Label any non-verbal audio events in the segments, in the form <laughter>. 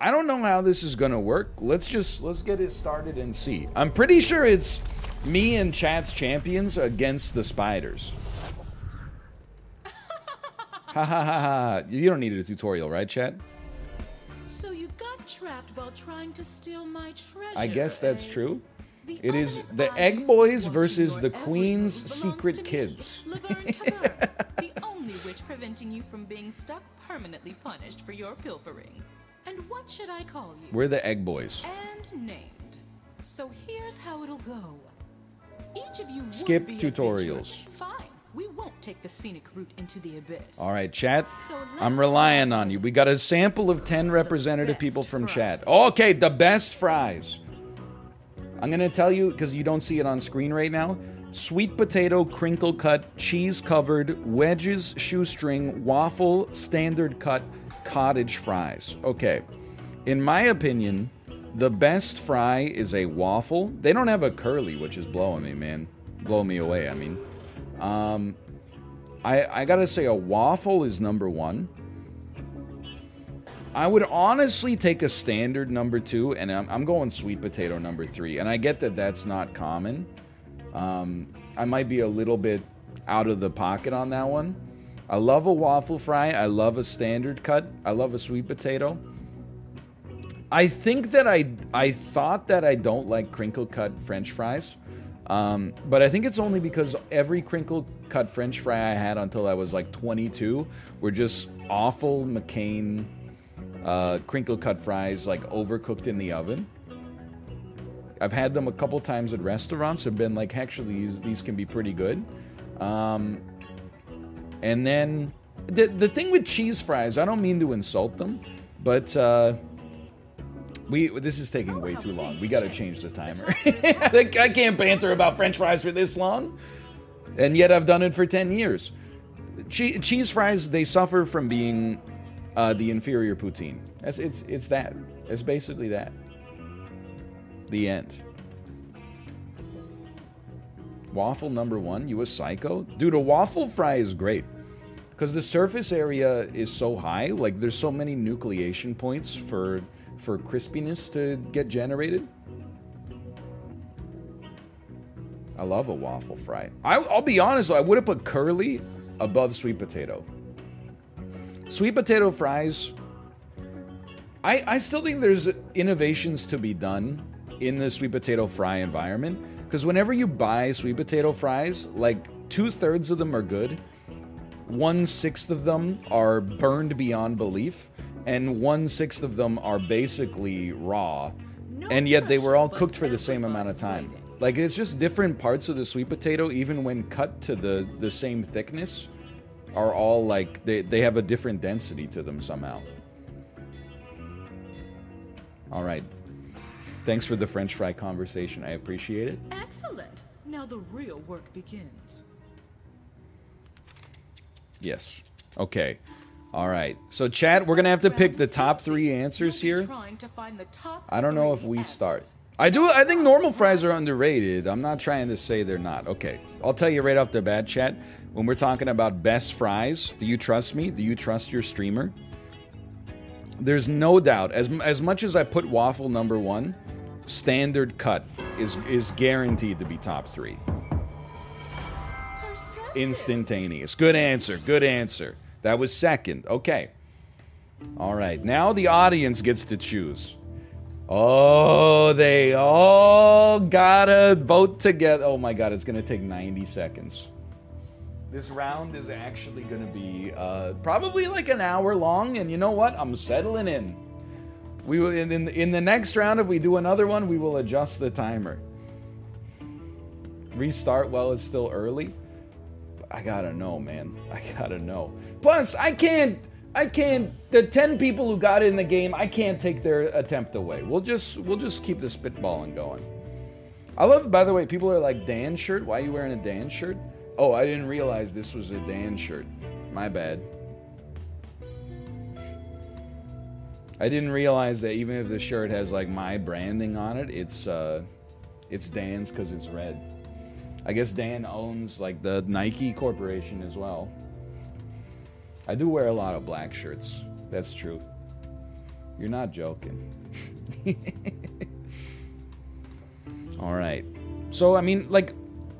I don't know how this is gonna work. Let's just let's get it started and see. I'm pretty sure it's me and chat's champions against the spiders. <laughs> ha ha ha ha. You don't need a tutorial, right, chat? So you got trapped while trying to steal my treasure. I guess that's eh? true. The It is the Egg Boys versus the Queen's secret kids. <laughs> The only witch preventing you from being stuck permanently punished for your pilfering. And what should I call you? We're the Egg Boys. and named. So here's how it'll go. Each of you Skip tutorials. Fine. We won't take the scenic route into the abyss. All right, chat. So I'm relying on you. We got a sample of 10 representative people from fries. chat. Okay, the best fries. I'm going to tell you because you don't see it on screen right now. Sweet potato, crinkle cut, cheese covered, wedges, shoestring, waffle, standard cut, cottage fries. Okay. In my opinion, the best fry is a waffle. They don't have a curly, which is blowing me, man. Blow me away, I mean. Um, I, I gotta say, a waffle is number one. I would honestly take a standard number two, and I'm, I'm going sweet potato number three. And I get that that's not common. Um, I might be a little bit out of the pocket on that one. I love a waffle fry. I love a standard cut. I love a sweet potato. I think that I I thought that I don't like crinkle cut French fries, um, but I think it's only because every crinkle cut French fry I had until I was like 22 were just awful McCain uh, crinkle cut fries, like overcooked in the oven. I've had them a couple times at restaurants. Have been like, actually, these, these can be pretty good. Um, and then the the thing with cheese fries, I don't mean to insult them, but uh, we this is taking way too long. We got to change. change the timer. <laughs> I can't banter about French fries for this long, and yet I've done it for ten years. Che- cheese fries they suffer from being uh, the inferior poutine. It's, it's it's that. It's basically that. The end. Waffle number one, you a psycho? Dude, a waffle fry is great. Because the surface area is so high, like there's so many nucleation points for for crispiness to get generated. I love a waffle fry. I, I'll be honest, though, I would have put curly above sweet potato. Sweet potato fries. I, I still think there's innovations to be done in the sweet potato fry environment. Because whenever you buy sweet potato fries, like two thirds of them are good, one sixth of them are burned beyond belief, and one sixth of them are basically raw. No and yet they were all cooked for the same amount of time. Like it's just different parts of the sweet potato, even when cut to the the same thickness, are all like they, they have a different density to them somehow. All right. Thanks for the French fry conversation. I appreciate it. Excellent. Now the real work begins. Yes. Okay. All right. So, chat, we're gonna have to pick the top three answers here. trying to find the top I don't know if we start. I do. I think normal fries are underrated. I'm not trying to say they're not. Okay, I'll tell you right off the bat, chat. When we're talking about best fries, do you trust me? Do you trust your streamer? There's no doubt. As as much as I put waffle number one, standard cut is is guaranteed to be top three. Instantaneous. Good answer. Good answer. That was second. Okay. All right. Now the audience gets to choose. Oh, they all gotta vote together. Oh my god, it's gonna take 90 seconds. This round is actually gonna be uh, probably like an hour long, and you know what? I'm settling in. We will in, in in the next round. If we do another one, we will adjust the timer. Restart while it's still early. I gotta know, man. I gotta know. Plus, I can't. I can't. The ten people who got in the game, I can't take their attempt away. We'll just. We'll just keep the spitballing going. I love. By the way, people are like Dan shirt. Why are you wearing a Dan shirt? Oh, I didn't realize this was a Dan shirt. My bad. I didn't realize that even if the shirt has like my branding on it, it's uh, it's Dan's because it's red. I guess Dan owns like the Nike Corporation as well. I do wear a lot of black shirts. That's true. You're not joking. <laughs> all right. So, I mean, like,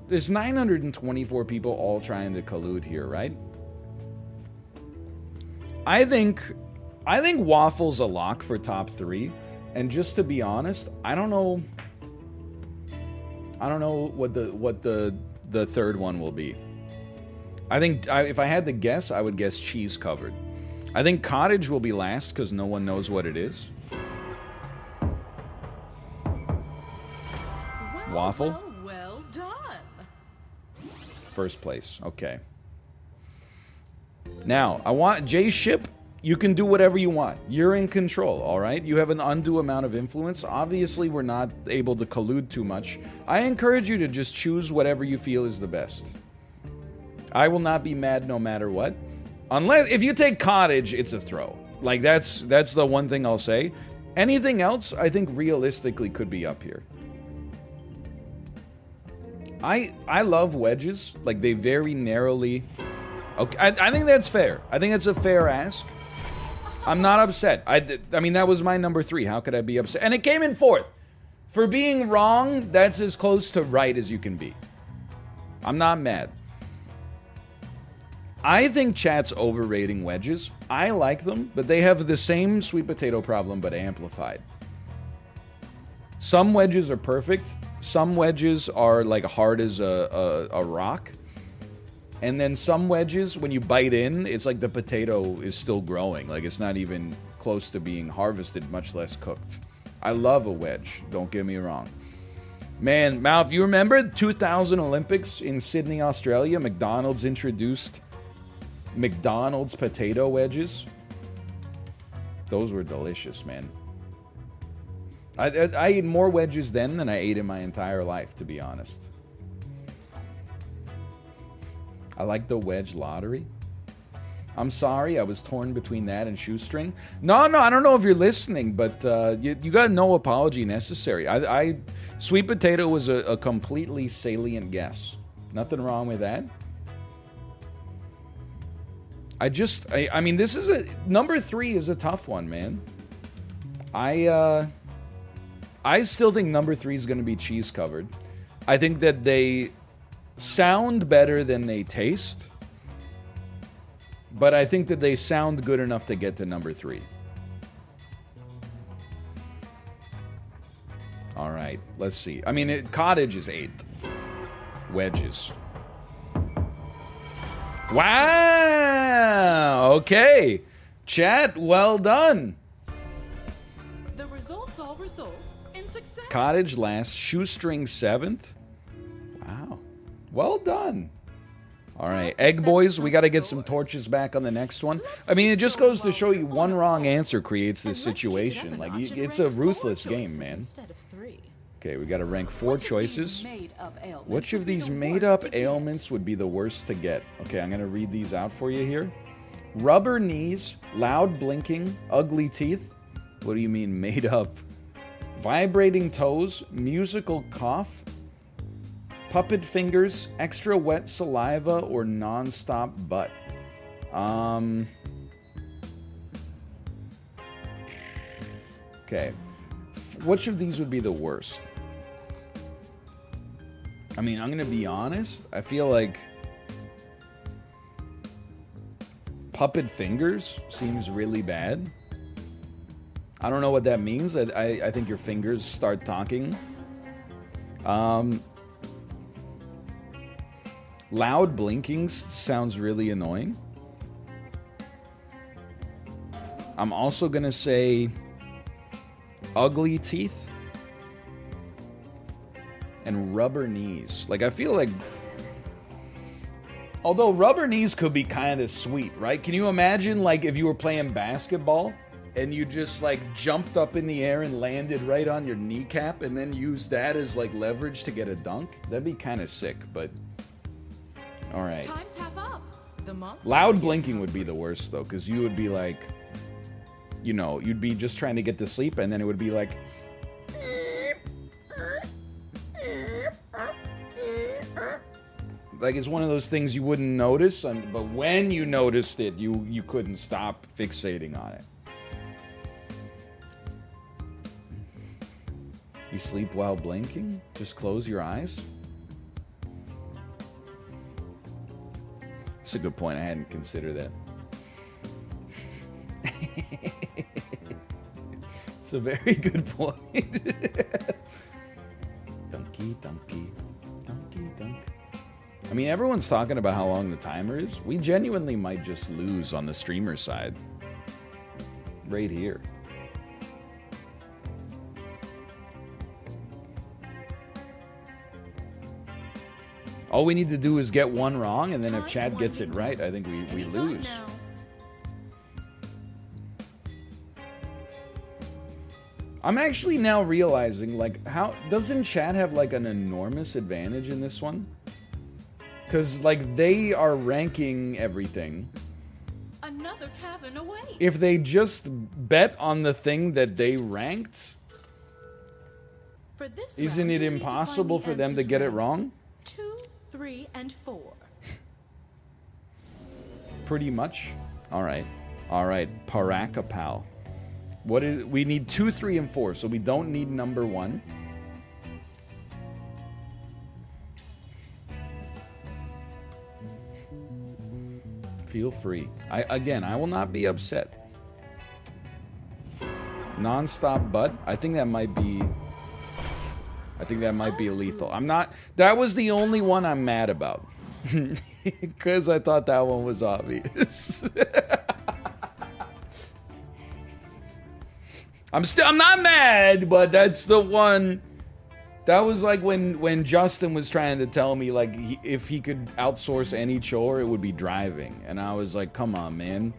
there's 924 people all trying to collude here, right? I think I think Waffle's a lock for top three. And just to be honest, I don't know I don't know what the what the the third one will be. I think I, if I had to guess, I would guess cheese covered. I think cottage will be last because no one knows what it is. Well, Waffle? Well, well done. First place. Okay. Now, I want J Ship. You can do whatever you want. You're in control, all right? You have an undue amount of influence. Obviously, we're not able to collude too much. I encourage you to just choose whatever you feel is the best. I will not be mad no matter what. Unless if you take cottage, it's a throw. Like that's that's the one thing I'll say. Anything else, I think realistically could be up here. I I love wedges. Like they very narrowly. Okay, I, I think that's fair. I think that's a fair ask. I'm not upset. I mean that was my number three. How could I be upset? And it came in fourth. For being wrong, that's as close to right as you can be. I'm not mad. I think chat's overrating wedges. I like them, but they have the same sweet potato problem but amplified. Some wedges are perfect. Some wedges are like hard as a, a, a rock. And then some wedges, when you bite in, it's like the potato is still growing. Like it's not even close to being harvested, much less cooked. I love a wedge, don't get me wrong. Man, Malf, you remember 2000 Olympics in Sydney, Australia? McDonald's introduced McDonald's potato wedges. Those were delicious, man. I, I, I ate more wedges then than I ate in my entire life, to be honest. I like the wedge lottery. I'm sorry, I was torn between that and shoestring. No, no, I don't know if you're listening, but uh, you, you got no apology necessary. I, I sweet potato was a, a completely salient guess. Nothing wrong with that. I just, I, I mean, this is a number three is a tough one, man. I, uh, I still think number three is going to be cheese covered. I think that they sound better than they taste, but I think that they sound good enough to get to number three. All right, let's see. I mean, it, cottage is eighth. Wedges. Wow. Okay. Chat, well done. The results all result in success. Cottage last, shoestring seventh. Well done. All right, Egg Boys, we got to get some torches back on the next one. I mean, it just goes to show you one wrong answer creates this situation. Like, it's a ruthless game, man. Instead of three. Okay, we got to rank four Which of these choices. Which of these made up ailments would be the worst to get? Okay, I'm going to read these out for you here. Rubber knees, loud blinking, ugly teeth. What do you mean made up? Vibrating toes, musical cough, puppet fingers, extra wet saliva, or non-stop butt. Um. Okay. Which of these would be the worst? I mean, I'm gonna be honest. I feel like puppet fingers seems really bad. I don't know what that means. I, I, I think your fingers start talking. Um, loud blinking sounds really annoying. I'm also gonna say ugly teeth and rubber knees. Like I feel like although rubber knees could be kind of sweet, right? Can you imagine like if you were playing basketball and you just like jumped up in the air and landed right on your kneecap and then used that as like leverage to get a dunk? That'd be kind of sick, but all right. Time's half up. The monster Loud blinking would be the worst though, because you would be like, you know, you'd be just trying to get to sleep, and then it would be like, like it's one of those things you wouldn't notice, and, but when you noticed it, you you couldn't stop fixating on it. You sleep while blinking? Just close your eyes? That's a good point. I hadn't considered that. <laughs> it's a very good point. <laughs> donkey, donkey, donkey, dunk. I mean, everyone's talking about how long the timer is. We genuinely might just lose on the streamer side. Right here. All we need to do is get one wrong, and then if Chad gets it right, I think we, we lose. I'm actually now realizing, like, how doesn't Chad have like an enormous advantage in this one? Because like they are ranking everything. Another cavern awaits. If they just bet on the thing that they ranked, For this isn't round, it you need to find impossible for them to get it wrong? Two, three, and four. Pretty much. All right. All right. Parakapal. What is we need 2, 3 and 4, so we don't need number 1. Feel free. I again, I will not be upset. Non-stop butt. I think that might be I think that might be lethal. I'm not that was the only one I'm mad about. <laughs> Cuz I thought that one was obvious. <laughs> I'm still I'm not mad, but that's the one that was like when when Justin was trying to tell me like he, if he could outsource any chore, it would be driving, and I was like, come on, man,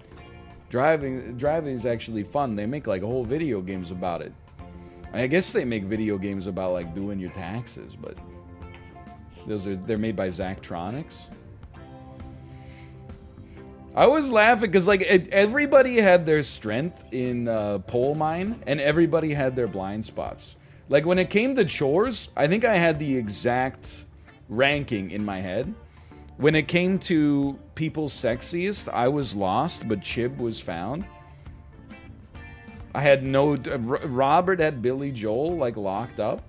driving driving is actually fun. They make like a whole video games about it. I guess they make video games about like doing your taxes, but those are they're made by Zachtronics. I was laughing because like it, everybody had their strength in uh, Poll Mine, and everybody had their blind spots. Like when it came to chores, I think I had the exact ranking in my head. When it came to people's sexiest, I was lost, but Chib was found. I had no. Robert had Billy Joel like locked up.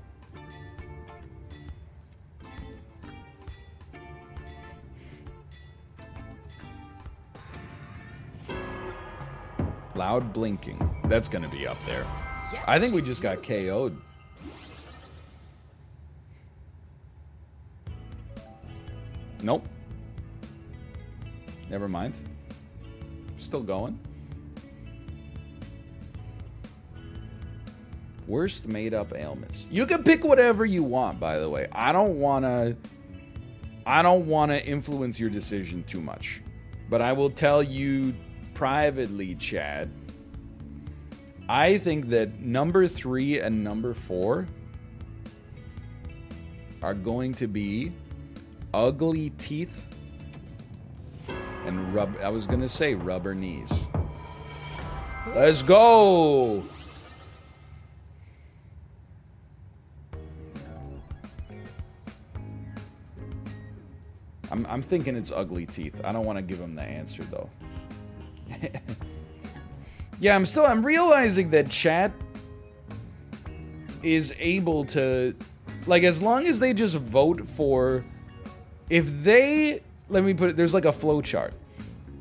Loud blinking. That's gonna be up there. I think we just got KO'd. Nope. Never mind. Still going. Worst made up ailments. You can pick whatever you want, by the way. I don't want to I don't want to influence your decision too much. But I will tell you privately, Chad. I think that number 3 and number 4 are going to be ugly teeth and rub I was going to say rubber knees. Let's go. I'm, I'm thinking it's ugly teeth. I don't want to give him the answer though. <laughs> yeah, I'm still I'm realizing that chat is able to like as long as they just vote for if they let me put it there's like a flow chart.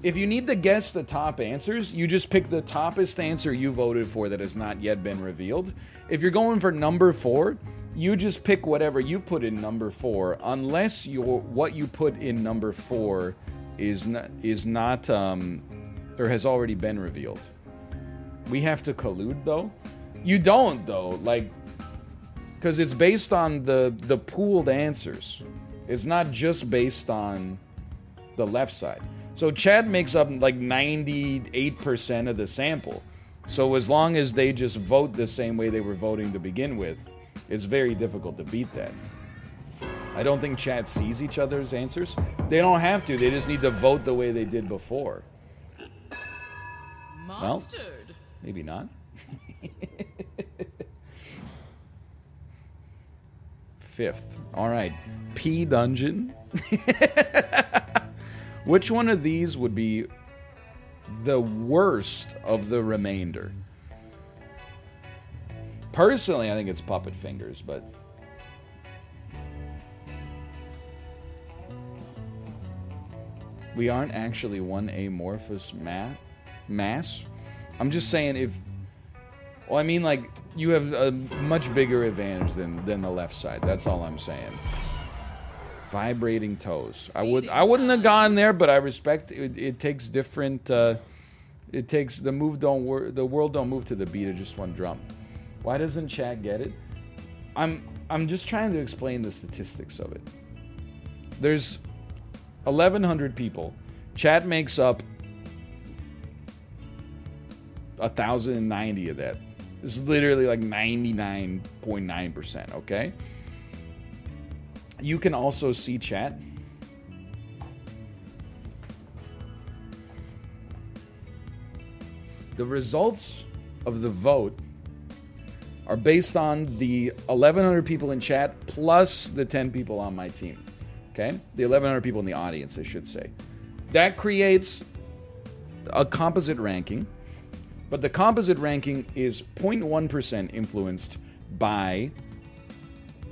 If you need to guess the top answers, you just pick the toppest answer you voted for that has not yet been revealed. If you're going for number 4, you just pick whatever you put in number 4 unless your what you put in number 4 is not, is not um or has already been revealed. We have to collude though. You don't though, like because it's based on the the pooled answers. It's not just based on the left side. So Chad makes up like 98% of the sample. So as long as they just vote the same way they were voting to begin with, it's very difficult to beat that. I don't think Chad sees each other's answers. They don't have to. They just need to vote the way they did before. Monstered. Maybe not. <laughs> Fifth. All right. P Dungeon. <laughs> Which one of these would be the worst of the remainder? Personally, I think it's puppet fingers, but we aren't actually one amorphous ma- mass. I'm just saying if well, I mean like you have a much bigger advantage than than the left side. That's all I'm saying. Vibrating toes. I would I wouldn't have gone there, but I respect it. It takes different. Uh, it takes the move don't work. The world don't move to the beat of just one drum. Why doesn't chat get it? I'm I'm just trying to explain the statistics of it. There's 1100 people. Chat makes up 1090 of that. Is literally like 99.9%, okay? You can also see chat. The results of the vote are based on the 1100 people in chat plus the 10 people on my team. Okay? The 1100 people in the audience, I should say. That creates a composite ranking, but the composite ranking is 0.1% influenced by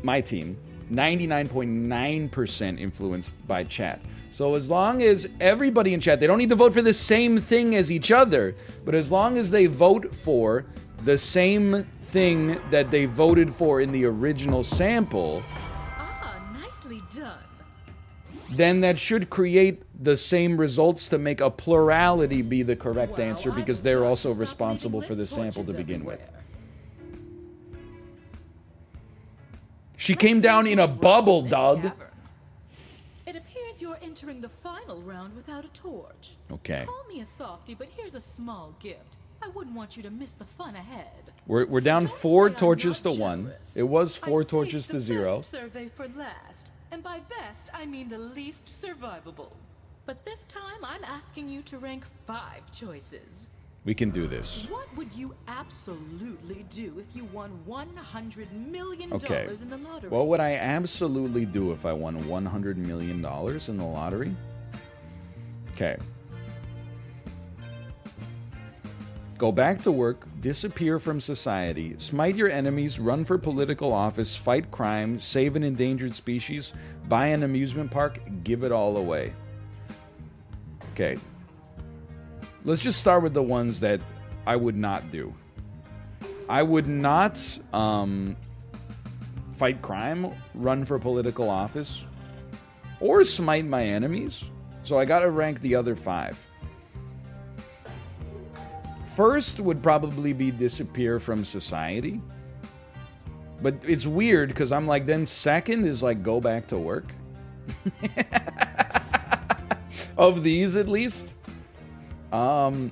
my team, 99.9% influenced by chat. So as long as everybody in chat, they don't need to vote for the same thing as each other, but as long as they vote for the same thing that they voted for in the original sample, Ah, nicely done. then that should create the same results to make a plurality be the correct Well, answer because they're also responsible for the sample to begin with. She Let's came down in a bubble, Doug. cavern. It appears you're entering the final round without a torch. Okay. Call me a softy, but here's a small gift. I wouldn't want you to miss the fun ahead. We're, we're down four torches to one. It was four torches to zero. Survey for last, and by best I mean the least survivable. But this time I'm asking you to rank five choices. We can do this. What would you absolutely do if you won one hundred million Okay. dollars in the lottery? What would I absolutely do if I won $100 million in the lottery? Okay. Go back to work, disappear from society, smite your enemies, run for political office, fight crime, save an endangered species, buy an amusement park, give it all away. Okay. Let's just start with the ones that I would not do. I would not um, fight crime, run for political office, or smite my enemies. So I gotta rank the other five. First would probably be disappear from society. But it's weird because I'm like, then second is like go back to work. <laughs> of these, at least. Um,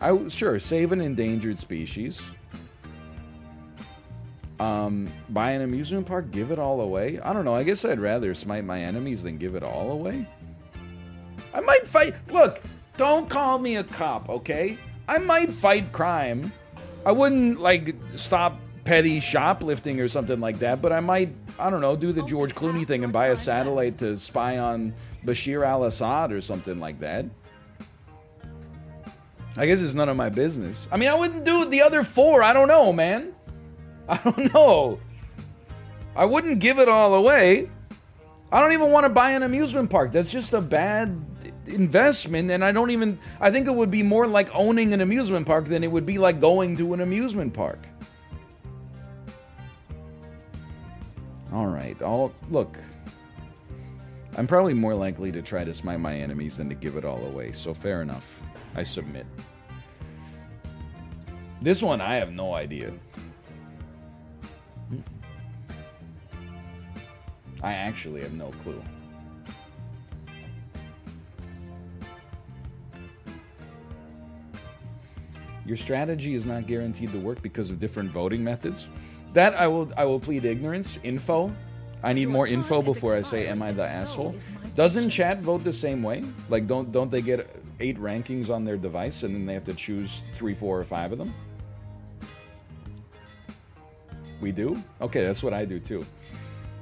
I sure save an endangered species. Um, buy an amusement park, give it all away. I don't know. I guess I'd rather smite my enemies than give it all away. I might fight. Look, don't call me a cop, okay? I might fight crime. I wouldn't like stop petty shoplifting or something like that, but I might, I don't know, do the George Clooney thing and buy a satellite to spy on Bashir al Assad or something like that. I guess it's none of my business. I mean, I wouldn't do the other four. I don't know, man. <laughs> I don't know. I wouldn't give it all away. I don't even want to buy an amusement park. That's just a bad investment and I don't even I think it would be more like owning an amusement park than it would be like going to an amusement park. All right. I'll look. I'm probably more likely to try to smite my enemies than to give it all away. So fair enough. I submit. This one I have no idea. I actually have no clue. Your strategy is not guaranteed to work because of different voting methods. That I will I will plead ignorance. Info. I need Your more info before I say am I the so asshole? Doesn't chat vote the same way? Like don't don't they get eight rankings on their device and then they have to choose 3, 4 or 5 of them? We do? Okay, that's what I do too.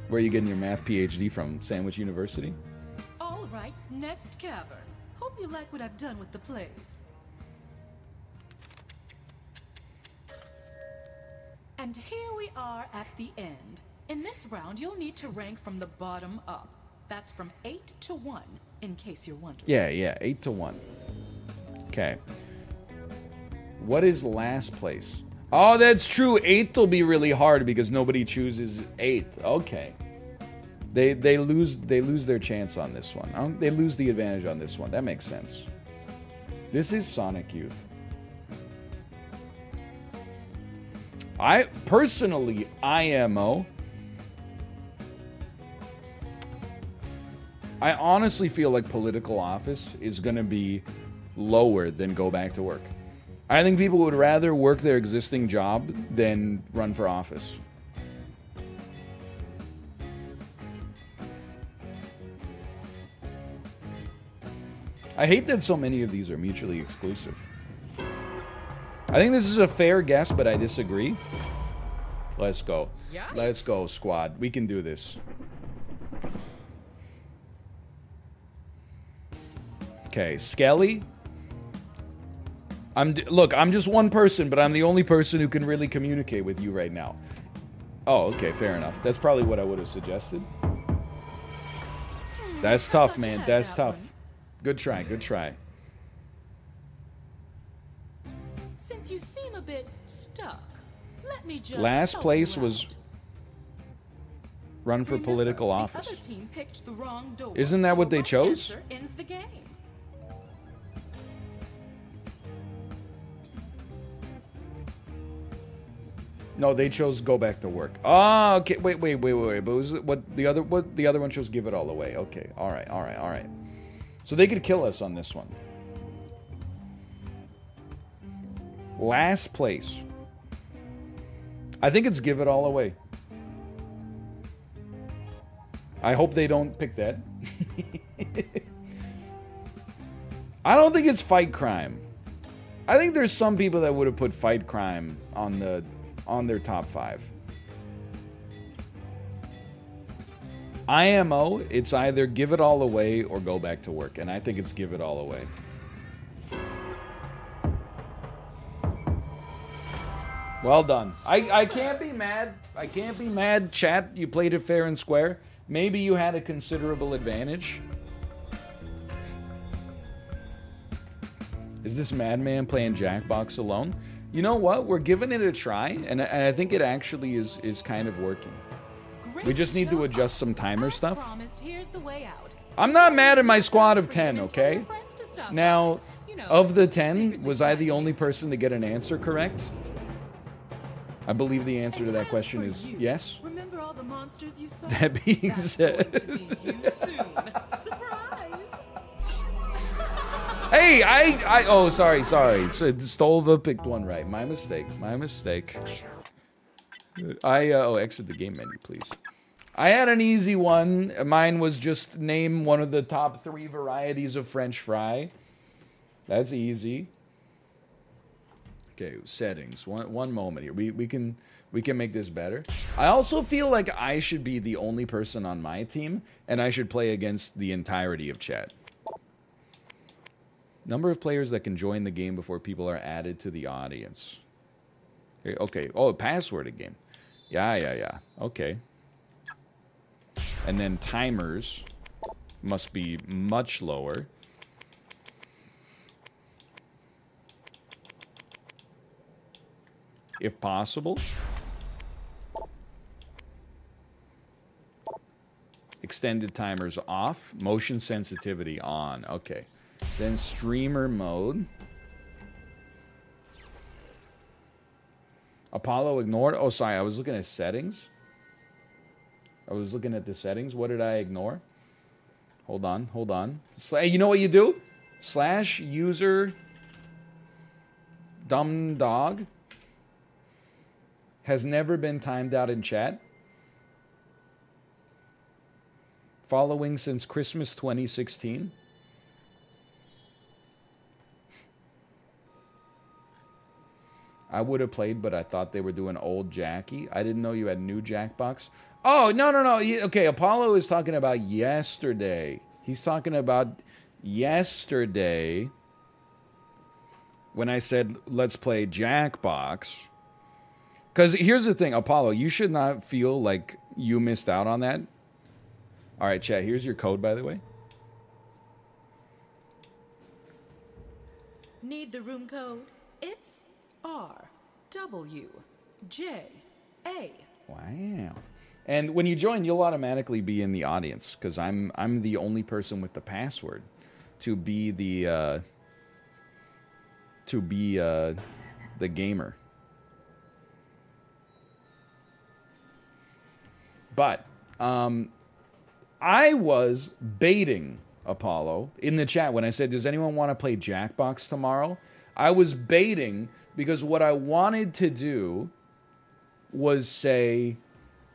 Where are you getting your math PhD from? Sandwich University? All right, next cavern. Hope you like what I've done with the place. And here we are at the end. In this round, you'll need to rank from the bottom up. That's from 8 to 1, in case you're wondering. Yeah, yeah, 8 to 1. Okay. What is last place? Oh, that's true. 8th will be really hard because nobody chooses 8th. Okay. They they lose they lose their chance on this one. They lose the advantage on this one. That makes sense. This is Sonic Youth. I personally IMO I honestly feel like political office is going to be lower than go back to work. I think people would rather work their existing job than run for office. I hate that so many of these are mutually exclusive. I think this is a fair guess, but I disagree. Let's go. Yikes. Let's go, squad. We can do this. Okay, Skelly. I'm look, I'm just one person, but I'm the only person who can really communicate with you right now. Oh, okay, fair enough. That's probably what I would have suggested. That's tough, man. That's tough. Good try, good try. Since you seem a bit stuck, let me just Last place was run for Remember, political office. Isn't that so what they chose? The no, they chose go back to work. Oh, okay. Wait, wait, wait, wait, wait. But was it what the other what the other one chose give it all away. Okay. All right. All right. All right. So they could kill us on this one. Last place. I think it's give it all away. I hope they don't pick that. <laughs> I don't think it's fight crime. I think there's some people that would have put fight crime on the on their top 5. IMO, it's either give it all away or go back to work. And I think it's give it all away. Well done. I, I can't be mad. I can't be mad, chat. You played it fair and square. Maybe you had a considerable advantage. Is this madman playing Jackbox alone? You know what? We're giving it a try, and, and I think it actually is, is kind of working. We just need to adjust some timer stuff. I'm not mad at my squad of 10, okay? Now, of the 10, was I the only person to get an answer correct? I believe the answer to that question is yes. That being said. hey, I, I, oh, sorry, sorry. So Stolva picked one right. My mistake. My mistake. I, uh, oh, exit the game menu, please. I had an easy one. Mine was just name one of the top three varieties of French fry. That's easy. Okay, settings. One one moment here. We we can we can make this better. I also feel like I should be the only person on my team, and I should play against the entirety of chat. Number of players that can join the game before people are added to the audience. Okay, okay. oh, password game. Yeah, yeah, yeah. Okay. And then timers must be much lower. If possible. Extended timers off. Motion sensitivity on. Okay. Then streamer mode. Apollo ignored. Oh, sorry. I was looking at settings. I was looking at the settings. What did I ignore? Hold on, hold on. Hey, you know what you do? Slash user dumb dog has never been timed out in chat. Following since Christmas 2016. I would have played, but I thought they were doing old Jackie. I didn't know you had new Jackbox. Oh, no, no, no. Okay, Apollo is talking about yesterday. He's talking about yesterday when I said, let's play Jackbox. Because here's the thing, Apollo, you should not feel like you missed out on that. All right, chat. Here's your code, by the way. Need the room code? It's R W J A. Wow. And when you join, you'll automatically be in the audience because I'm I'm the only person with the password to be the uh, to be uh, the gamer. But um, I was baiting Apollo in the chat when I said, "Does anyone want to play Jackbox tomorrow?" I was baiting because what I wanted to do was say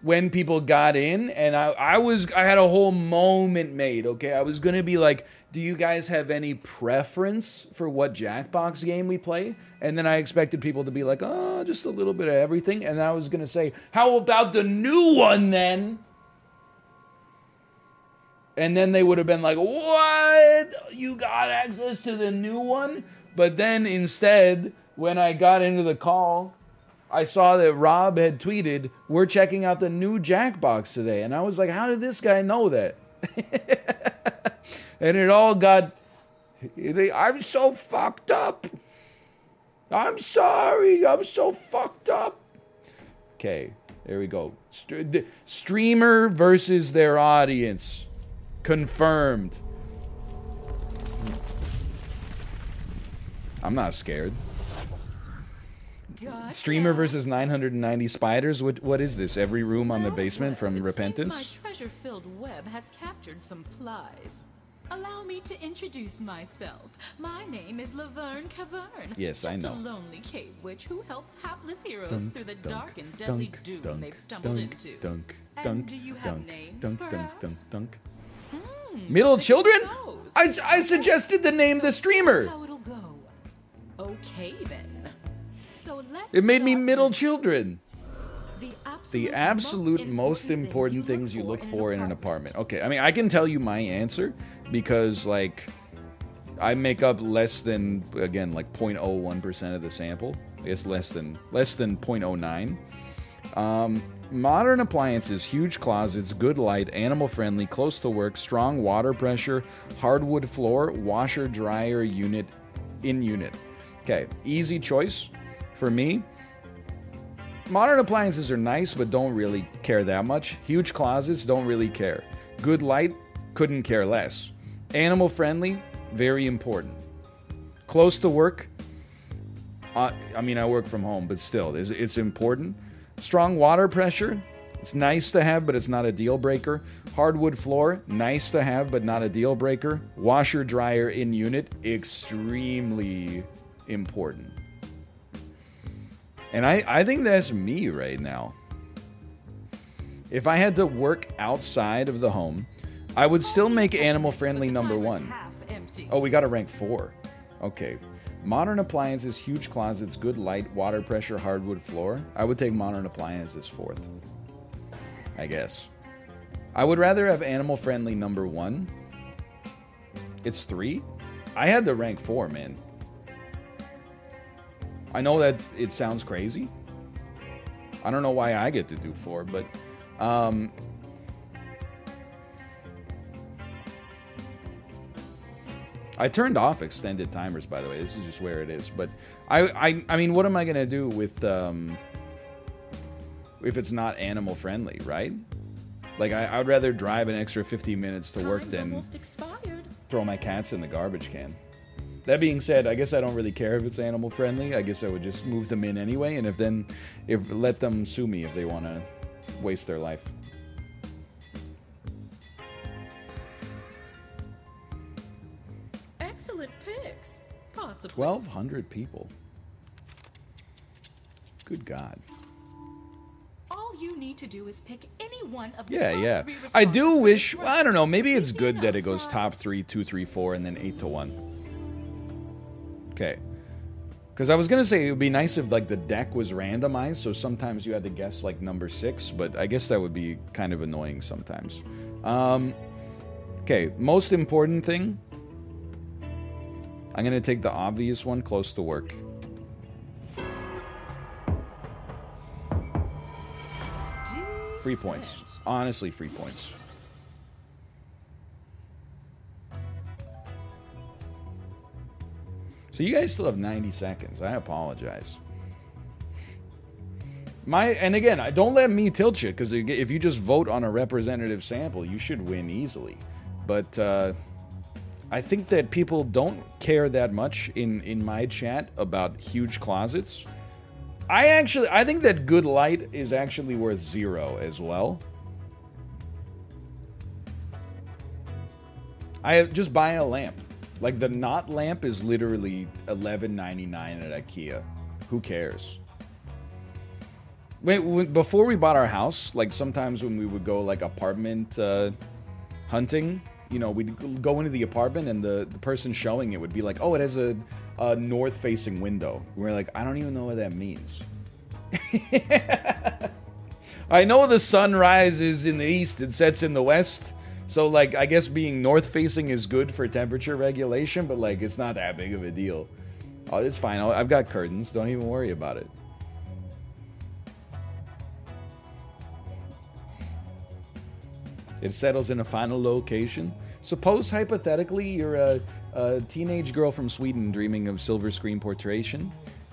when people got in and I, I was I had a whole moment made, okay? I was gonna be like, do you guys have any preference for what Jackbox game we play? And then I expected people to be like, oh, just a little bit of everything. And I was gonna say, how about the new one then? And then they would have been like, what? You got access to the new one? But then instead, when I got into the call, I saw that Rob had tweeted, "We're checking out the new Jackbox today," and I was like, "How did this guy know that?" <laughs> and it all got. I'm so fucked up. I'm sorry. I'm so fucked up. Okay, there we go. St- streamer versus their audience, confirmed. I'm not scared. Gotcha. Streamer versus 990 spiders. What what is this? Every room on the basement from it Repentance? Seems my treasure-filled web has captured some flies. Allow me to introduce myself. My name is Laverne Cavern. Yes, I know. a lonely cave witch who helps hapless heroes Dunk, through the dunk, dark and deadly dunk, doom dunk, they've stumbled dunk, into. Dunk, And dunk, do you have dunk, names, dunk, dunk, dunk, perhaps? dunk. Hmm, Middle children? I, I suggested the name So the streamer. how it'll go. Okay then. So It made me middle with children. The absolute, The absolute most important things you look for in an apartment. Okay, I mean, I can tell you my answer because, like, I make up less than, again, like 0.01% of the sample. I guess less than less than 0.09. Um, modern appliances, huge closets, good light, animal friendly, close to work, strong water pressure, hardwood floor, washer dryer unit in unit. Okay, easy choice for me. Modern appliances are nice, but don't really care that much. Huge closets, don't really care. Good light, couldn't care less. Animal friendly, very important. Close to work, uh, I mean, I work from home, but still, it's, it's important. Strong water pressure, it's nice to have, but it's not a deal breaker. Hardwood floor, nice to have, but not a deal breaker. Washer dryer in unit, extremely important. And I, I think that's me right now. If I had to work outside of the home, I would still make animal friendly number one. Oh, we got to rank four. Okay. Modern appliances, huge closets, good light, water pressure, hardwood floor. I would take modern appliances fourth. I guess. I would rather have animal friendly number one. It's three? I had to rank four, man. I know that it sounds crazy. I don't know why I get to do four, but um, I turned off extended timers, by the way. This is just where it is. But I, I, I mean, what am I gonna do with um, if it's not animal friendly, right? Like, I, I'd rather drive an extra 15 minutes to work Time's than throw my cats in the garbage can. That being said, I guess I don't really care if it's animal friendly. I guess I would just move them in anyway, and if then, if let them sue me if they want to waste their life. Excellent picks. Possibly. Twelve hundred people. Good God. All you need to do is pick any one of the Yeah, yeah. I do wish. Well, I don't know. Maybe it's good that it goes top three, two, three, four, and then eight to one. Okay. Because I was gonna say it would be nice if like the deck was randomized, so sometimes you had to guess like number six, but I guess that would be kind of annoying sometimes. Um, okay, most important thing. I'm gonna take the obvious one, close to work. Free points. Honestly, free points. So you guys still have 90 seconds. I apologize. My and again, don't let me tilt you because if you just vote on a representative sample, you should win easily. But uh, I think that people don't care that much in in my chat about huge closets. I actually I think that good light is actually worth zero as well. I just buy a lamp. Like the knot lamp is literally eleven ninety nine at IKEA. Who cares? Wait, before we bought our house, like sometimes when we would go like apartment uh, hunting, you know, we'd go into the apartment and the, the person showing it would be like, oh, it has a, a north facing window. We're like, I don't even know what that means. <laughs> I know the sun rises in the east and sets in the west. So, like, I guess being north facing is good for temperature regulation, but, like, it's not that big of a deal. Oh, it's fine. I've got curtains. Don't even worry about it. It settles in a final location. Suppose, hypothetically, you're a, a teenage girl from Sweden dreaming of silver screen portraiture.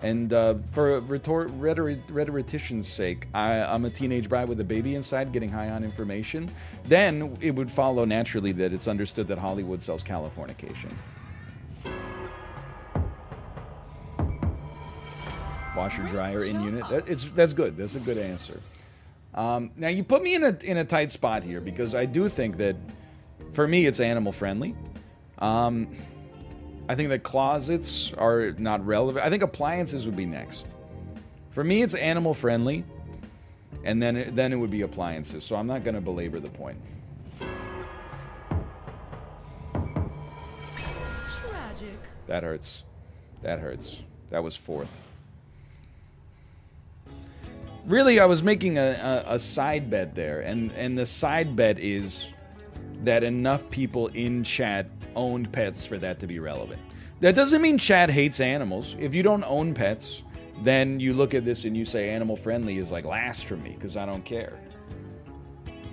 And uh, for rhetor- rhetor- rhetorician's sake, I, am a teenage bride with a baby inside getting high on information. Then it would follow naturally that it's understood that Hollywood sells Californication. Washer dryer in unit. That, it's, that's good. That's a good answer. Um, now you put me in a in a tight spot here because I do think that for me it's animal friendly. Um, I think that closets are not relevant. I think appliances would be next. For me, it's animal friendly, and then it, then it would be appliances. So I'm not going to belabor the point. Tragic. That hurts. That hurts. That was fourth. Really, I was making a, a, a side bet there, and and the side bet is that enough people in chat owned pets for that to be relevant. That doesn't mean Chad hates animals. If you don't own pets, then you look at this and you say animal friendly is like last for me because I don't care.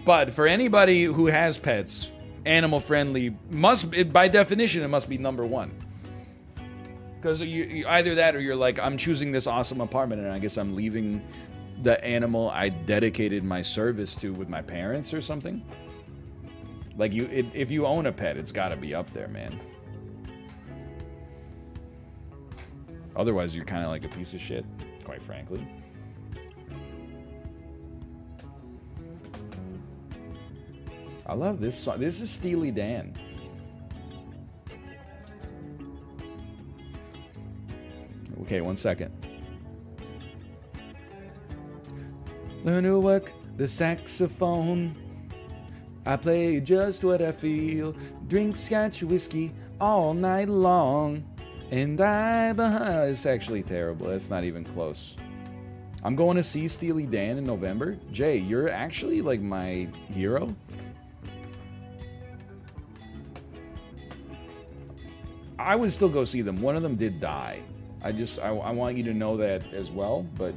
But for anybody who has pets, animal friendly must, by definition, it must be number one. Because either that or you're like, I'm choosing this awesome apartment and I guess I'm leaving the animal I dedicated my service to with my parents or something. Like you, it, if you own a pet, it's got to be up there, man. Otherwise, you're kind of like a piece of shit, quite frankly. I love this song. This is Steely Dan. Okay, one second. Learn to work the saxophone. I play just what I feel. Drink scotch whiskey all night long. And I. It's actually terrible. That's not even close. I'm going to see Steely Dan in November. Jay, you're actually like my hero. I would still go see them. One of them did die. I just I, I want you to know that as well, but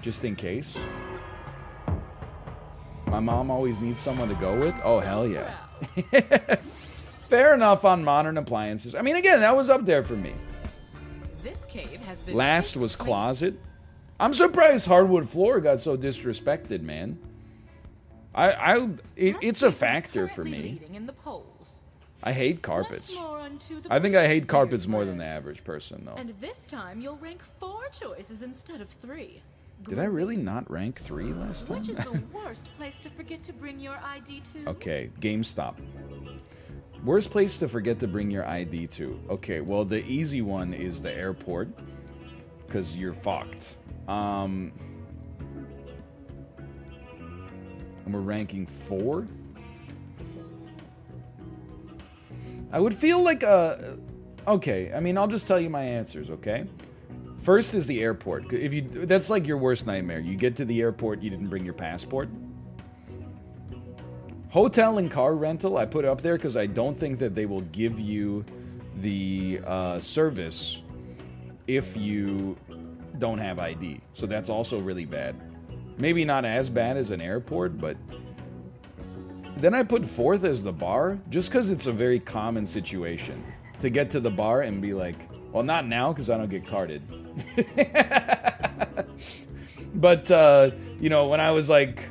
just in case. My mom always needs someone to go with. Oh, hell yeah. <laughs> Fair enough on modern appliances. I mean, again, that was up there for me. This cave has been Last was closet. I'm surprised hardwood floor got so disrespected, man. I, I, it, it's a factor for me. I hate carpets. I think I hate carpets more than the average person, though. And this time you'll rank four choices instead of three. Did I really not rank three last time? Which is the <laughs> worst place to forget to bring your ID to? Okay, GameStop. Worst place to forget to bring your ID to. Okay, well the easy one is the airport, because you're fucked. Um, and we're ranking four. I would feel like a. Okay, I mean I'll just tell you my answers. Okay. First is the airport. If you that's like your worst nightmare. You get to the airport, you didn't bring your passport. Hotel and car rental, I put up there because I don't think that they will give you the uh, service if you don't have ID. So that's also really bad. Maybe not as bad as an airport, but then I put fourth as the bar just because it's a very common situation to get to the bar and be like, well, not now because I don't get carded. <laughs> but, uh, you know, when I was like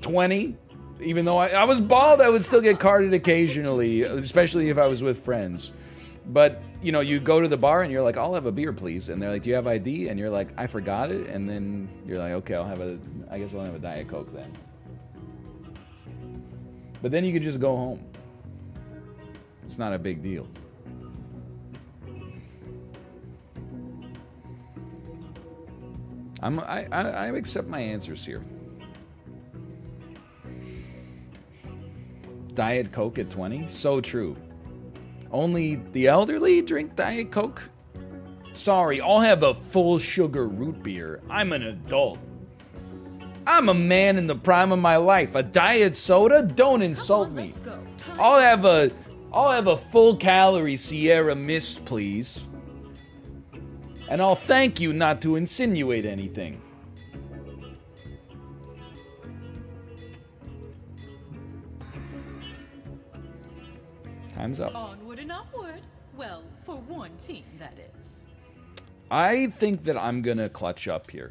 20, even though I, I was bald, I would still get carded occasionally, especially if I was with friends. But you know, you go to the bar and you're like, "I'll have a beer, please," and they're like, "Do you have ID?" And you're like, "I forgot it," and then you're like, "Okay, I'll have a, I guess I'll have a diet coke then." But then you could just go home. It's not a big deal. I'm, I, I, I accept my answers here. Diet Coke at 20? So true. Only the elderly drink Diet Coke? Sorry, I'll have a full sugar root beer. I'm an adult. I'm a man in the prime of my life. A diet soda? Don't insult on, me. let's go. Time- I'll have a I'll have a full calorie Sierra Mist, please. And I'll thank you not to insinuate anything. Time's up. Onward and upward. Well, for one team, that is. I think that I'm gonna clutch up here.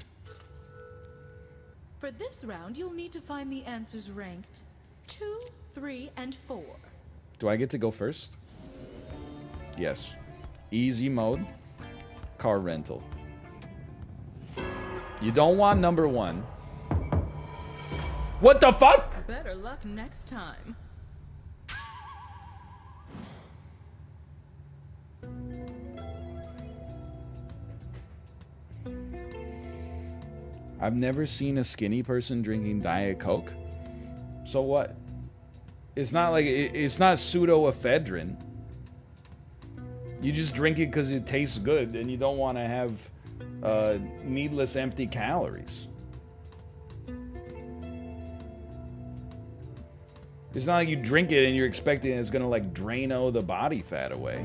For this round, you'll need to find the answers ranked 2, 3, and 4. Do I get to go first? Yes. Easy mode. Car rental. You don't want number one. What the fuck? Better luck next time. I've never seen a skinny person drinking Diet Coke. So what? It's not like it's not pseudoephedrine. You just drink it because it tastes good, and you don't want to have uh, needless empty calories. It's not like you drink it and you're expecting it's gonna like Drano the body fat away.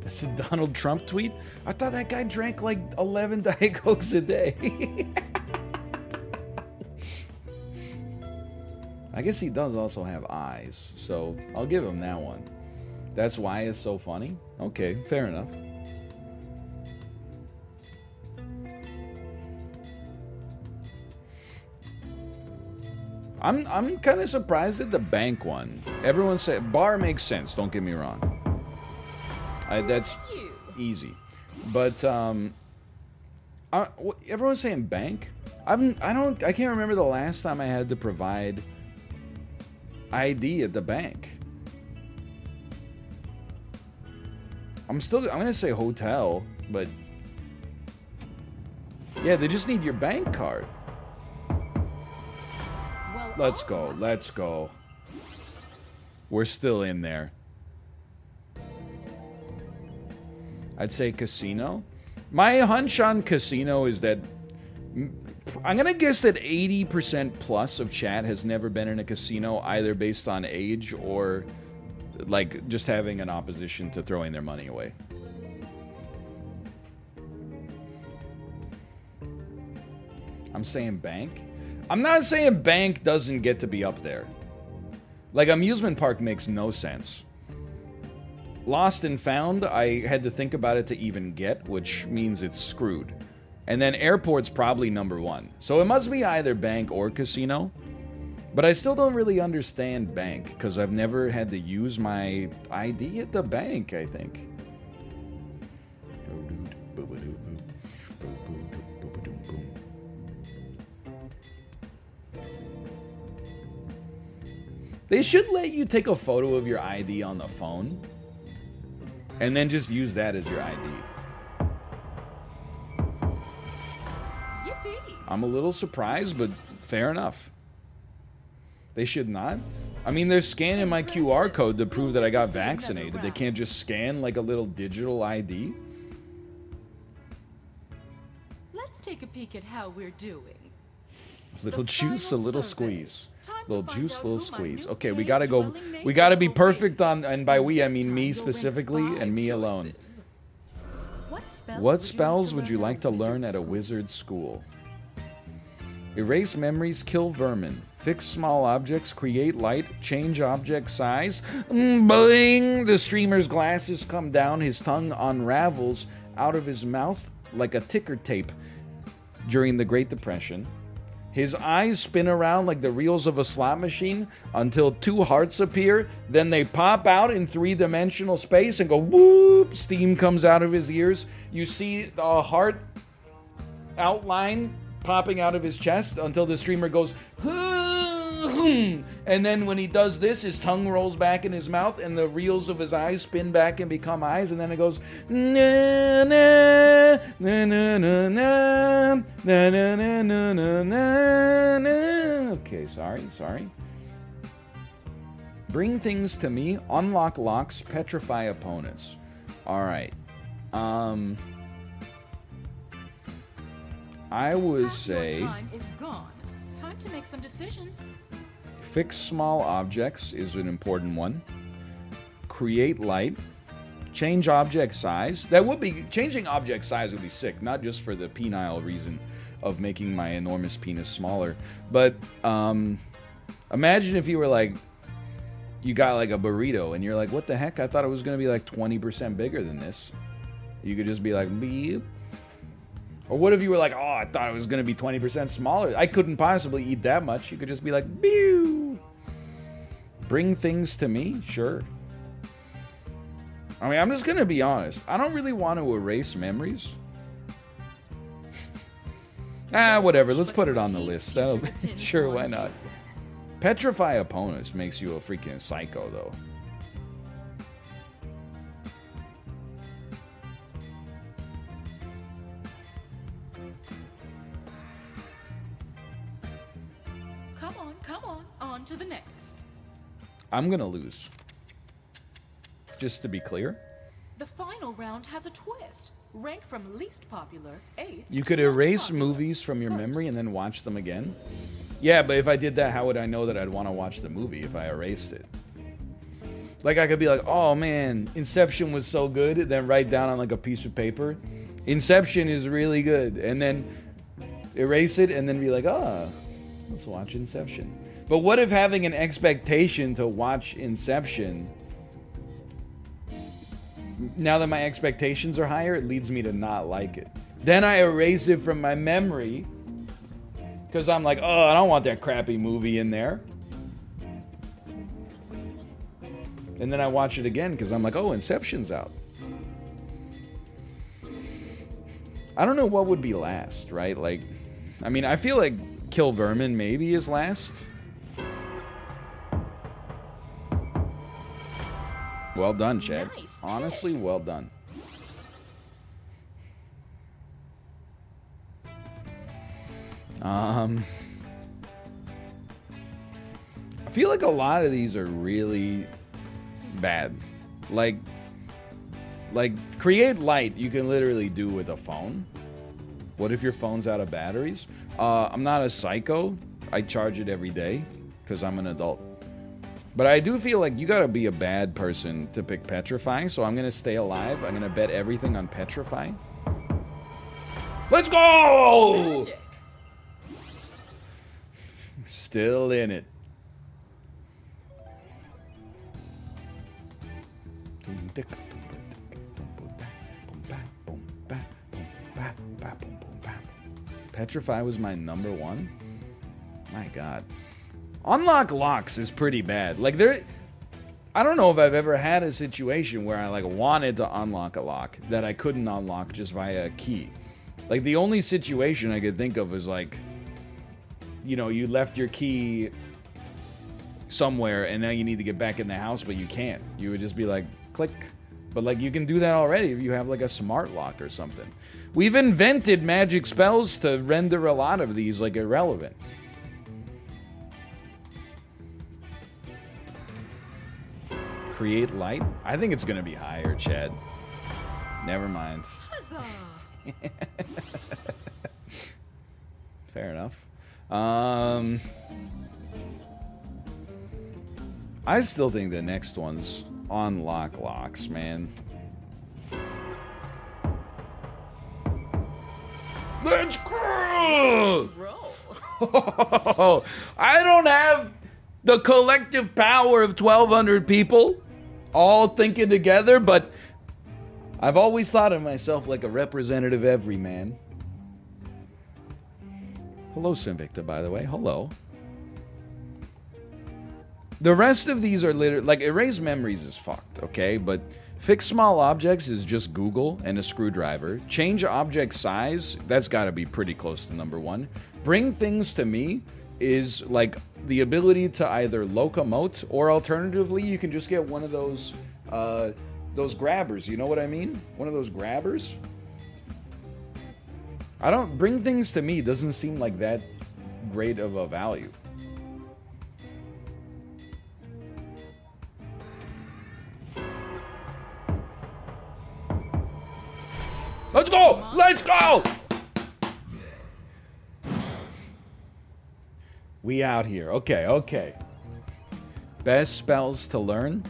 That's a Donald Trump tweet? I thought that guy drank like 11 <laughs> Diet Cokes a day. <laughs> I guess he does also have eyes, so I'll give him that one. That's why it's so funny? Okay, fair enough. I'm I'm kind of surprised at the bank one. Everyone said bar makes sense. Don't get me wrong. I, that's easy, but um, I, wh- everyone's saying bank. I'm I don't I can't remember the last time I had to provide ID at the bank. I'm still I'm gonna say hotel, but yeah, they just need your bank card. Well, Let's go. right. Let's go. We're still in there. I'd say casino. My hunch on casino is that I'm gonna guess that 80% plus of chat has never been in a casino, either based on age or like just having an opposition to throwing their money away. I'm saying bank. I'm not saying bank doesn't get to be up there. Like amusement park makes no sense. Lost and found, I had to think about it to even get, which means it's screwed. And then airport's probably number one. So it must be either bank or casino. But I still don't really understand bank because I've never had to use my ID at the bank, I think. They should let you take a photo of your ID on the phone and then just use that as your ID. I'm a little surprised, but fair enough. They should not. I mean, they're scanning my QR code to prove that I got vaccinated. They can't just scan like a little digital ID. Let's take a peek at how we're doing. Little juice, a little squeeze. Little juice, little squeeze. Okay, we gotta go. We gotta be perfect on, and by we I mean me specifically and me alone. What spells, would you like would you like to learn at a wizard school? Erase memories, kill vermin, fix small objects, create light, change object size. Mm, Bling! The streamer's glasses come down, his tongue unravels out of his mouth like a ticker tape during the Great Depression. His eyes spin around like the reels of a slot machine until two hearts appear. Then they pop out in three dimensional space and go whoop. Steam comes out of his ears. You see the heart outline popping out of his chest until the streamer goes, and then when he does this, his tongue rolls back in his mouth and the reels of his eyes spin back and become eyes, and then it goes. Okay, sorry, sorry. Bring things to me, unlock locks, petrify opponents. All right. Um I would say time is gone. Time to make some decisions. fix small objects is an important one. Create light. Change object size. That would be changing object size would be sick, not just for the penile reason of making my enormous penis smaller, but um imagine if you were like you got like a burrito and you're like, what the heck? I thought it was gonna be like 20% bigger than this. You could just be like, beep. Or what if you were like, oh, I thought it was going to be 20% smaller. I couldn't possibly eat that much. You could just be like, Bew. Bring things to me? Sure. I mean, I'm just going to be honest. I don't really want to erase memories. <laughs> ah, whatever. Let's put it on the list. That'll <laughs> sure, why not? Petrify opponents makes you a freaking psycho, though. To the next. I'm going to lose. Just to be clear. The final round has a twist. Rank from least popular, eighth. You could erase movies from your memory and then watch them again. Yeah, but if I did that, how would I know that I'd want to watch the movie if I erased it? Like I could be like, "Oh man, Inception was so good," then write down on like a piece of paper, "Inception is really good," and then erase it and then be like, "Ah, let's watch Inception." But what if having an expectation to watch Inception now that my expectations are higher, it leads me to not like it. Then I erase it from my memory because I'm like, oh, I don't want that crappy movie in there. And then I watch it again because I'm like, oh, Inception's out. I don't know what would be last, right? Like, I mean, I feel like Kill Vermin maybe is last. Well done, Chad. Nice Honestly, well done. Um, I feel like a lot of these are really bad. Like, like create light you can literally do with a phone. What if your phone's out of batteries? Uh, I'm not a psycho. I charge it every day because I'm an adult. But I do feel like you gotta be a bad person to pick Petrify, so I'm gonna stay alive. I'm gonna bet everything on Petrify. Let's go! Magic. Still in it. Petrify was my number one. My God. Unlock locks is pretty bad. Like there I don't know if I've ever had a situation where I like wanted to unlock a lock that I couldn't unlock just via a key. Like the only situation I could think of is like you know, you left your key somewhere and now you need to get back in the house but you can't. You would just be like click. But like you can do that already if you have like a smart lock or something. We've invented magic spells to render a lot of these like irrelevant. Create light? I think it's gonna be higher, Chad. Never mind. <laughs> Fair enough. Um, I still think the next one's on lock locks, man. Let's go! <laughs> I don't have the collective power of 1,200 people all thinking together, but I've always thought of myself like a representative everyman. Hello, Sinvicta, by the way. Hello. The rest of these are literally like erase memories is fucked, okay? But fix small objects is just Google and a screwdriver. Change object size, that's got to be pretty close to number one. Bring things to me is like the ability to either locomote or alternatively you can just get one of those uh, those grabbers. You know what I mean? One of those grabbers. I don't bring things to me doesn't seem like that great of a value. Let's go! Let's go! We out here. Okay, okay. Best spells to learn?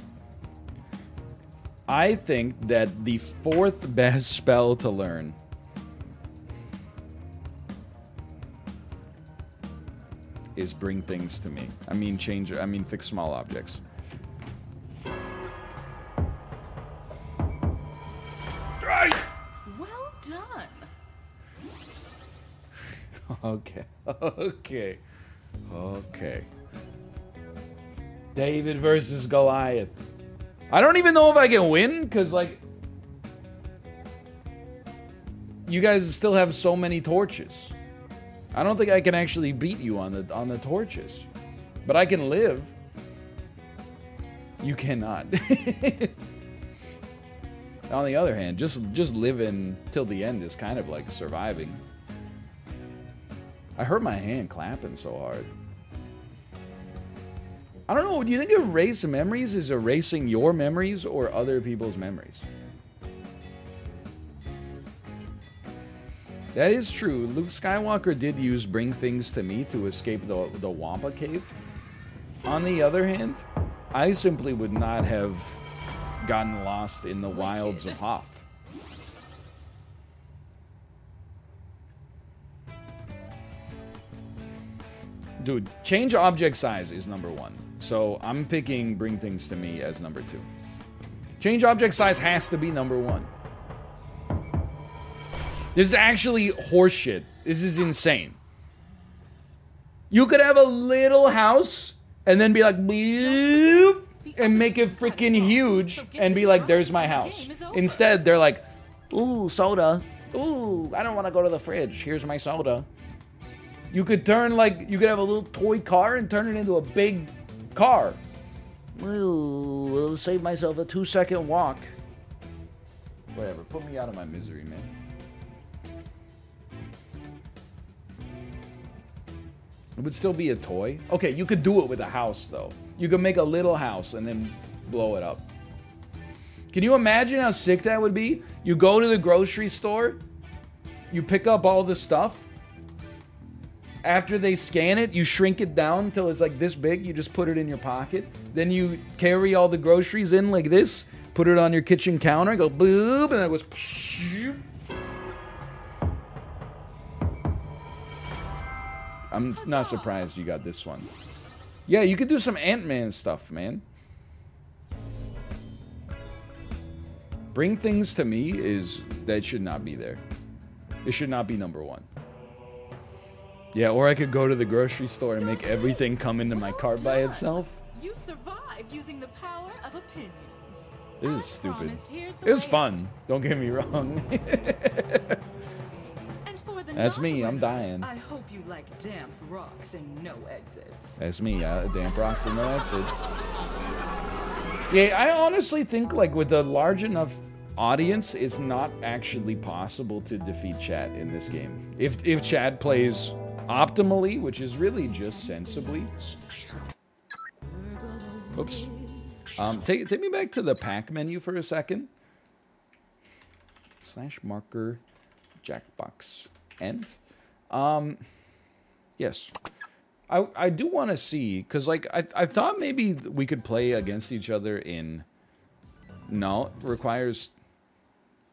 I think that the fourth <laughs> best spell to learn is bring things to me. I mean change I mean fix small objects. Right. Well done. <laughs> Okay. <laughs> Okay. Okay. David versus Goliath. I don't even know if I can win because, like, you guys still have so many torches. I don't think I can actually beat you on the on the torches, but I can live. You cannot. <laughs> on the other hand, just just living till the end is kind of like surviving. I hurt my hand clapping so hard. I don't know. Do you think erase memories is erasing your memories or other people's memories? That is true. Luke Skywalker did use bring things to me to escape the the Wampa cave. On the other hand, I simply would not have gotten lost in the wilds of Hoth. Dude, change object size is number one. So I'm picking bring things to me as number two. Change object size has to be number one. This is actually horseshit. This is insane. You could have a little house and then be like, and make it freaking huge and be like, there's my house. Instead, they're like, ooh, soda. Ooh, I don't want to go to the fridge. Here's my soda. You could turn like, you could have a little toy car and turn it into a big car. Ooh, I'll save myself a two second walk. Whatever, put me out of my misery, man. It would still be a toy. Okay, you could do it with a house, though. You could make a little house and then blow it up. Can you imagine how sick that would be? You go to the grocery store, you pick up all the stuff. After they scan it, you shrink it down until it's like this big. You just put it in your pocket. Then you carry all the groceries in like this, put it on your kitchen counter, go boop, and it goes. <laughs> I'm not surprised you got this one. Yeah, you could do some Ant-Man stuff, man. Bring things to me is that should not be there. It should not be number one. Yeah, or I could go to the grocery store and make everything come into my cart by itself. You survived using the power of opinions. It is stupid. It was fun. Don't get me wrong. And for the That's me, I'm dying. I hope you like damp rocks and no exits. That's me. Uh, damp rocks and no exit. Yeah, I honestly think like with a large enough audience, it's not actually possible to defeat Chad in this game. If if Chad plays optimally, which is really just sensibly. Oops. Um, take take me back to the pack menu for a second. Slash marker, jackbox, end. Um, Yes. I, I do want to see, because, like, I, I thought maybe we could play against each other in... No, requires...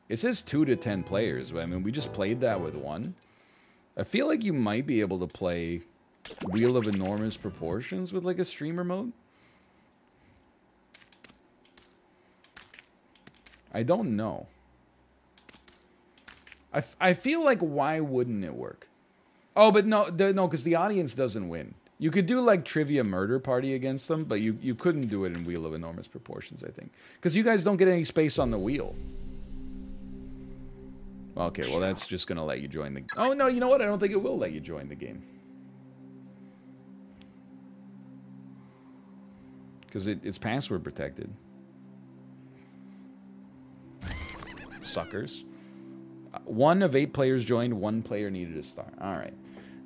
It says 2 to 10 players. I mean, we just played that with one. I feel like you might be able to play Wheel of Enormous Proportions with, like, a streamer mode. I don't know. I, I feel like why wouldn't it work? Oh, but no, the, no, because the audience doesn't win. You could do like trivia murder party against them, but you, you couldn't do it in Wheel of Enormous Proportions, I think. Because you guys don't get any space on the wheel. Okay, well that's just to let you join the... Oh, no, you know what? I don't think it will let you join the game. Because it, it's password protected. Suckers. Uh, one of eight players joined, one player needed a star. All right.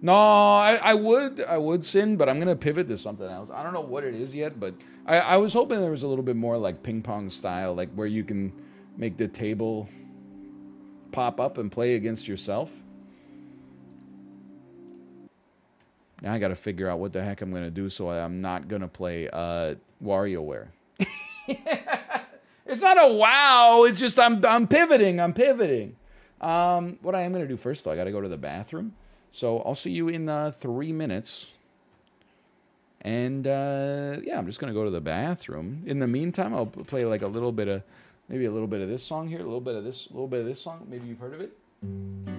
No, I, I would I would sin, but I'm gonna pivot to something else. I don't know what it is yet, but I, I was hoping there was a little bit more like ping pong style, like where you can make the table pop up and play against yourself. Now I got to figure out what the heck I'm gonna do, so I'm not gonna play uh, WarioWare. <laughs> it's not a wow. It's just I'm I'm pivoting. I'm pivoting. Um, what I am gonna do first, though, I got to go to the bathroom. So I'll see you in uh, three minutes. And uh, yeah, I'm just gonna go to the bathroom. In the meantime, I'll play like a little bit of, maybe a little bit of this song here, a little bit of this, a little bit of this song. Maybe you've heard of it.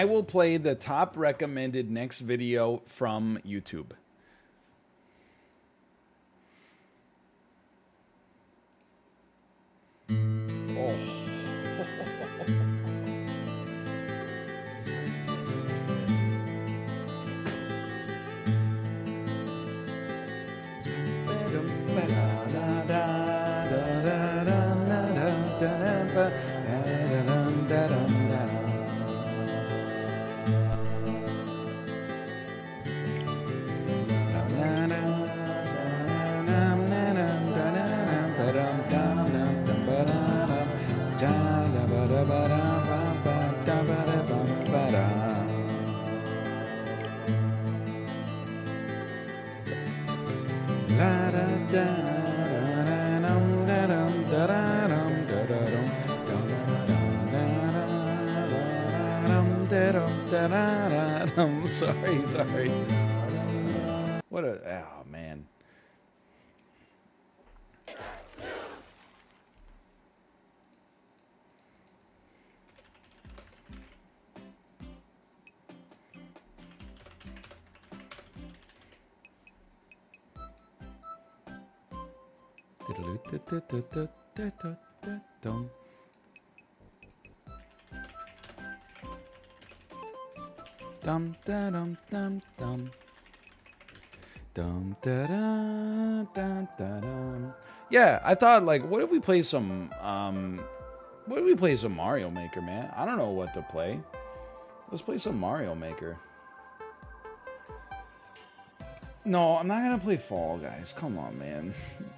I will play the top recommended next video from YouTube. Oh. <laughs> <laughs> sorry, <laughs> sorry. What a oh man. Dum da dum dum dum. Dum da da da da dum. Yeah, I thought like, what if we play some um, what if we play some Mario Maker, man? I don't know what to play. Let's play some Mario Maker. No, I'm not gonna play Fall Guys. Come on, man. <laughs>